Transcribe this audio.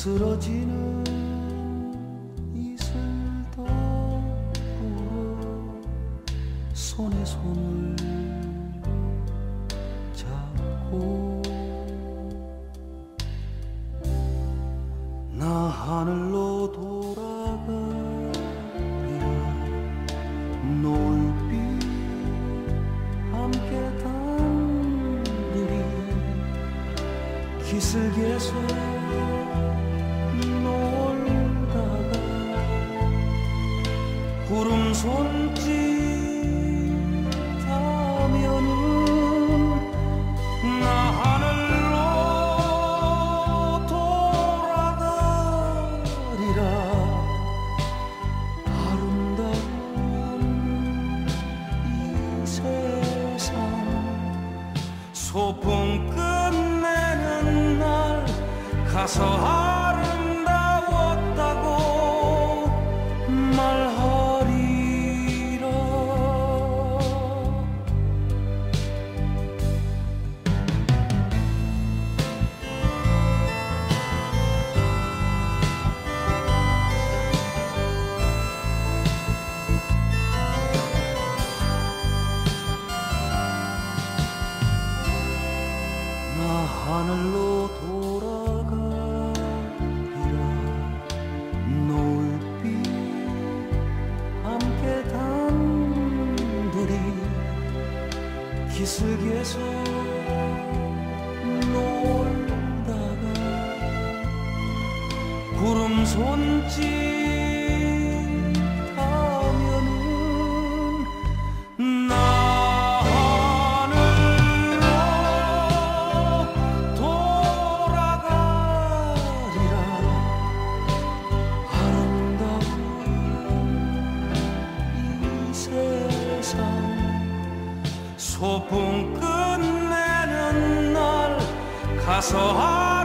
쓰러지는 이슬도 불어 손에 손을 잡고 나 하늘로 돌아가리라. 노을빛 함께 단둘이 기슭에서 구름 손짓 하면은 나 하늘로 돌아가리라. 아름다운 이 세상 소풍 끝내는 날 가서 하늘로 돌아가리라. 노을빛 함께 단둘이 기슭에서 놀다가 구름 손짓 소풍 끝내는 날 가서